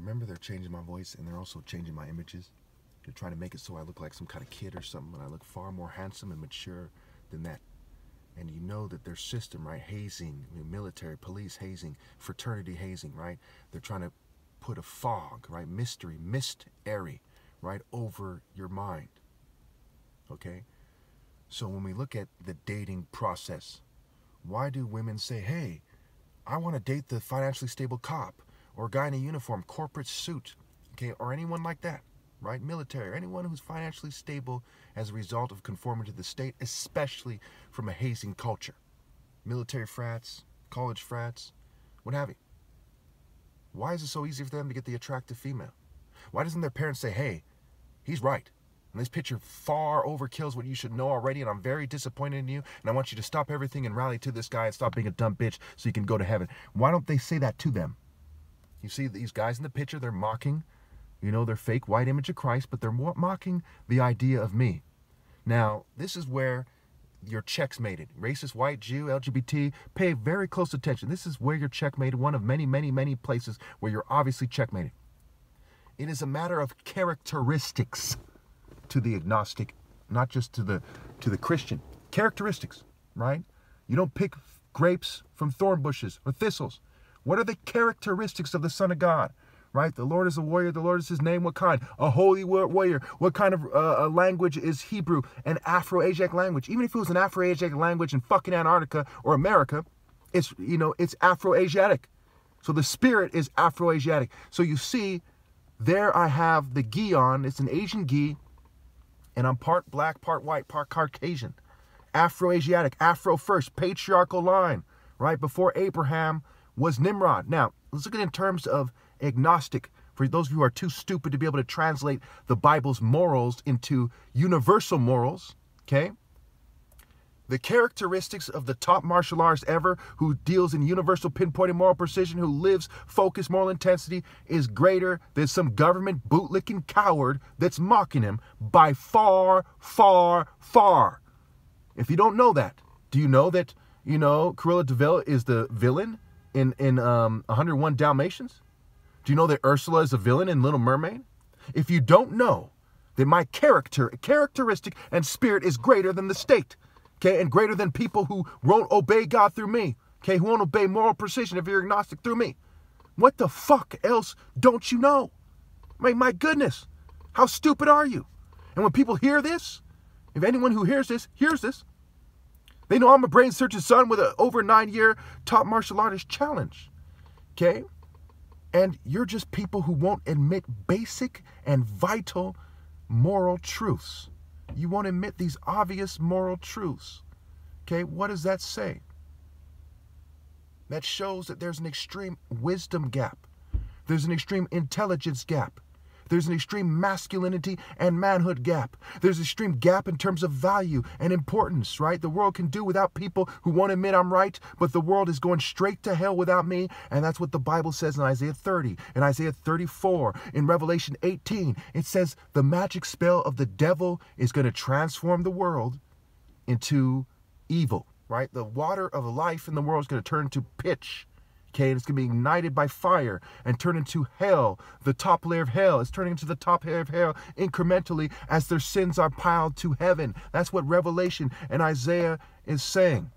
remember they're changing my voice and they're also changing my images. They're trying to make it so I look like some kind of kid or something, but I look far more handsome and mature than that. And you know that their system, right? Hazing, military, police hazing, fraternity hazing, right? They're trying to put a fog, right? Mystery, mist, airy, right? Over your mind. Okay? So when we look at the dating process, why do women say, hey, I want to date the financially stable cop or a guy in a uniform, corporate suit, okay, or anyone like that, right? Military, or anyone who's financially stable as a result of conforming to the state, especially from a hazing culture. Military frats, college frats, what have you. Why is it so easy for them to get the attractive female? Why doesn't their parents say, hey, he's right? And this picture far overkills what you should know already, and I'm very disappointed in you, and I want you to stop everything and rally to this guy and stop being a dumb bitch so you can go to heaven. Why don't they say that to them? You see these guys in the picture, they're mocking, you know, their fake white image of Christ, but they're mocking the idea of me. Now, this is where you're checkmated. Racist, white, Jew, LGBT, pay very close attention. This is where you're checkmated, one of many, many, many places where you're obviously checkmated. It is a matter of characteristics to the agnostic, not just to the to the Christian. Characteristics, right? You don't pick grapes from thorn bushes or thistles. What are the characteristics of the Son of God? Right? The Lord is a warrior. The Lord is his name. What kind? A holy warrior. What kind of uh, language is Hebrew? An Afro-Asiatic language. Even if it was an Afro-Asiatic language in fucking Antarctica or America, it's, you know, it's Afro-Asiatic. So the spirit is Afro-Asiatic. So you see, there I have the gi on. It's an Asian gi. And I'm part black, part white, part Caucasian. Afro-Asiatic, Afro first, patriarchal line. Right? Before Abraham was Nimrod. Now, let's look at it in terms of agnostic. For those of you who are too stupid to be able to translate the Bible's morals into universal morals, okay? The characteristics of the top martial artist ever who deals in universal pinpointing moral precision, who lives focused moral intensity, is greater than some government bootlicking coward that's mocking him by far, far, far. If you don't know that, do you know that, you know, Cruella de Vil is the villain in in um, 101 Dalmatians? Do you know that Ursula is a villain in Little Mermaid? If you don't know that my character, characteristic, and spirit is greater than the state, okay, and greater than people who won't obey God through me, okay, who won't obey moral precision if you're agnostic through me, what the fuck else don't you know? Mean, my goodness, how stupid are you? And when people hear this, if anyone who hears this hears this, they know I'm a brain surgeon son with an over nine year top martial artist challenge. Okay? And you're just people who won't admit basic and vital moral truths. You won't admit these obvious moral truths. Okay? What does that say? That shows that there's an extreme wisdom gap. There's an extreme intelligence gap. There's an extreme masculinity and manhood gap. There's an extreme gap in terms of value and importance, right? The world can do without people who won't admit I'm right, but the world is going straight to hell without me. And that's what the Bible says in Isaiah 30, in Isaiah 34, in Revelation 18. It says the magic spell of the devil is going to transform the world into evil, right? The water of life in the world is going to turn to pitch Okay, and it's going to be ignited by fire and turn into hell. The top layer of hell is turning into the top layer of hell incrementally as their sins are piled to heaven. That's what Revelation and Isaiah is saying.